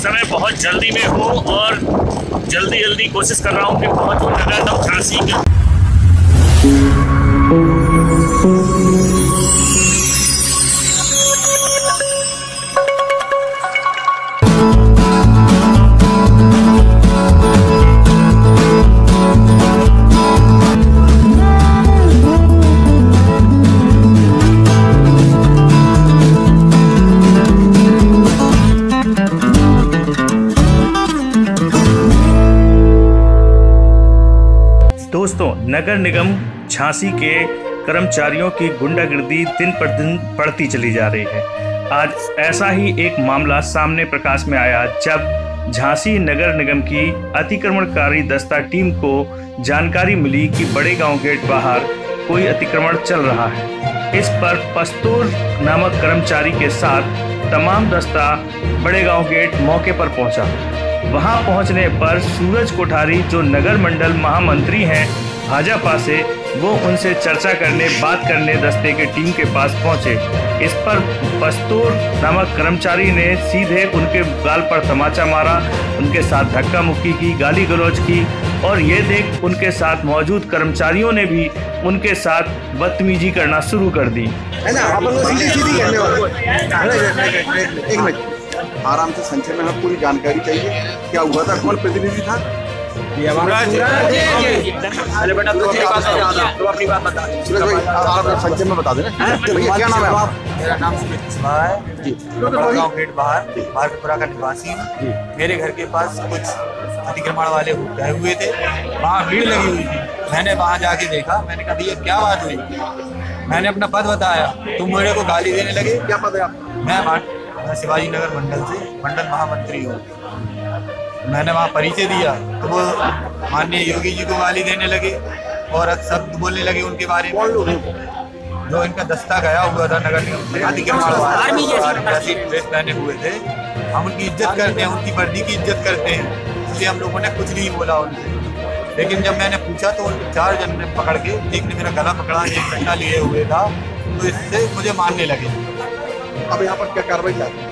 समय बहुत जल्दी में हूँ और जल्दी जल्दी कोशिश कर रहा हूँ कि पहुँचूँ नगर तब झांसी के नगर निगम झांसी के कर्मचारियों की गुंडागर्दी दिन पर दिन बढ़ती चली जा रही है। आज ऐसा ही एक मामला सामने प्रकाश में आया, जब झांसी नगर निगम की अतिक्रमणकारी दस्ता टीम को जानकारी मिली कि बड़े गाँव गेट बाहर कोई अतिक्रमण चल रहा है। इस पर पस्तूर नामक कर्मचारी के साथ तमाम दस्ता बड़े गाँव गेट मौके पर पहुँचा। वहाँ पहुँचने पर सूरज कोठारी, जो नगर मंडल महामंत्री हैं भाजपा से वो उनसे चर्चा करने, बात करने दस्ते के टीम के पास पहुँचे। इस पर पस्तूर नामक कर्मचारी ने सीधे उनके गाल पर तमाचा मारा, उनके साथ धक्का मुक्की की गाली गलौज की, और ये देख उनके साथ मौजूद कर्मचारियों ने भी उनके साथ बदतमीजी करना शुरू कर दी। वाले आराम से संक्षेप में हमें पूरी जानकारी चाहिए। क्या हुआ था? कौन प्रतिनिधि था? अरे बेटा तू अपनी बात बता तू अपनी बात बता सूरज भाई आप आप संक्षेप में बता देना क्या नाम है आप मेरा नाम कुशवाहा है। जी। गाँव गेट बाहर भारतपुरा का निवासी हूँ। मेरे घर के पास कुछ अतिक्रमण वाले गए हुए थे। वहाँ भीड़ लगी हुई थी। मैंने वहाँ जाके देखा। मैंने कहा भैया क्या बात हुई? मैंने अपना पद बताया। तुम मेरे को गाली देने लगे? क्या पद है मान- मैं शिवाजी नगर मंडल से मंडल महामंत्री हूँ। मैंने वहाँ परिचय दिया तो वो माननीय योगी जी को गाली देने लगे और शब्द बोलने लगे उनके बारे में। जो इनका दस्ता गया हुआ था नगर निगम ड्रेस पहने हुए थे। हम उनकी इज़्ज़त करते हैं उनकी वर्दी की इज़्ज़त करते हैं इसलिए हम लोगों ने कुछ नहीं बोला उनसे। लेकिन जब मैंने पूछा तो उन चार जन ने पकड़ के एक ने मेरा गला पकड़ा एक डंडा लिए हुए था तो इससे मुझे मारने लगे। अब यहाँ पर क्या कार्रवाई चाहते हैं?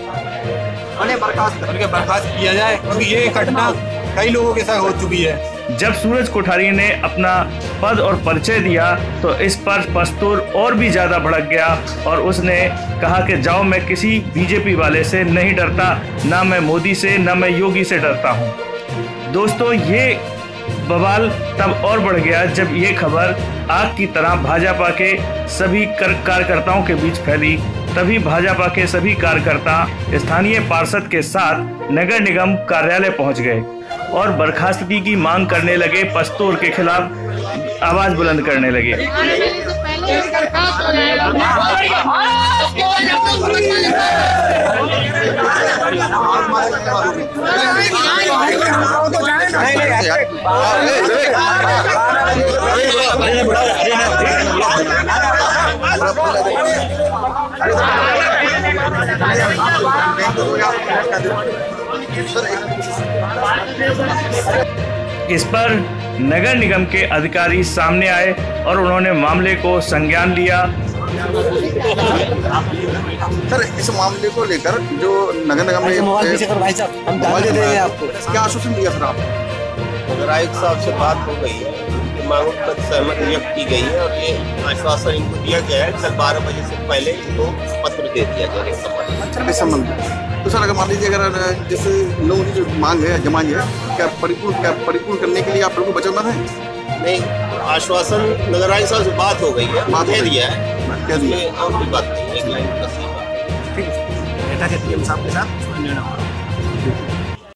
उन्हें बर्खास्त उनके बर्खास्त किया जाए क्योंकि ये घटना कई लोगों के साथ हो चुकी है। जब सूरज कोठारी ने अपना पद और परिचय दिया तो इस पर पस्तूर और भी ज़्यादा भड़क गया और उसने कहा कि जाओ मैं किसी बीजेपी वाले से नहीं डरता ना मैं मोदी से ना मैं योगी से डरता हूँ। दोस्तों ये बवाल तब और बढ़ गया जब ये खबर आग की तरह भाजपा के सभी कर, कार्यकर्ताओं के बीच फैली। तभी भाजपा के सभी कार्यकर्ता स्थानीय पार्षद के साथ नगर निगम कार्यालय पहुँच गए और बर्खास्तगी की मांग करने लगे पस्तूर के खिलाफ आवाज़ बुलंद करने लगे इस पर नगर निगम के अधिकारी सामने आए और उन्होंने मामले को संज्ञान लिया। सर इस मामले को लेकर जो नगर निगम ने मोबाइल पीछे भाई साहब हम मोबाइल जानते देंगे आपको। क्या आश्वासन दिया सर आप अगर आयुक्त साहब से बात हो गई। है मांगों पर सहमति व्यक्त की गई है और ये आश्वासन इनको दिया गया है। कल बारह बजे से पहले इनको पत्र दे दिया जाएगा इस संबंध तो सर अगर मान लीजिए अगर जैसे लोगों की जो मांग है जमाई है क्या परिपूर्ण क्या परिपूर्ण करने के लिए आप लोगों को वचनबद्ध हैं? नहीं आश्वासन नगर आयुक्त साहब से बात हो गई है बात हो गई। दिया है। कह दिया। और कोई बात नहीं एक लाइन ये बात। है। के पीएम साहब के साथ।